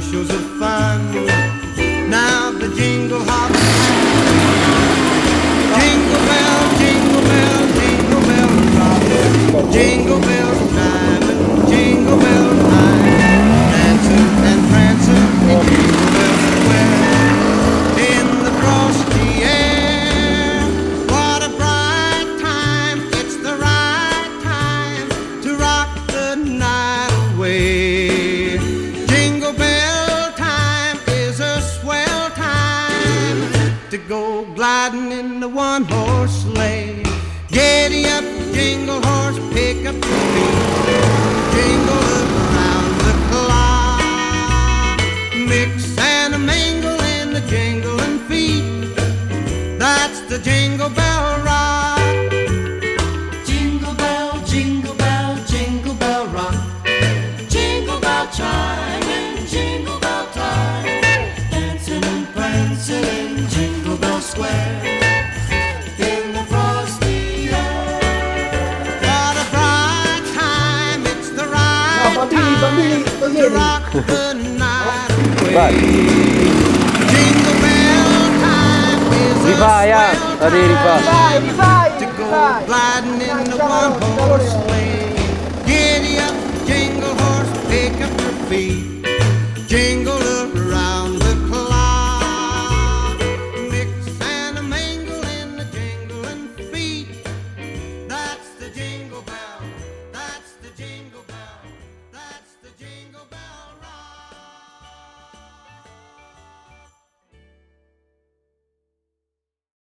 bushels of fun. Now the jingle hop. Gliding in the one horse sleigh. Giddy up, jingle horse, pick up your feet. Jingle around the clock. Mix and a mingle in the jingling feet. That's the jingle bell rock. Jingle bell, jingle bell, jingle bell rock. Jingle bell chime rock the night away. Jingle bell time is a Rifa, yan. swell Tadi Rifa. time to go gliding in the one horse sleigh. Giddy up, jingle horse, pick up your feet. Jingle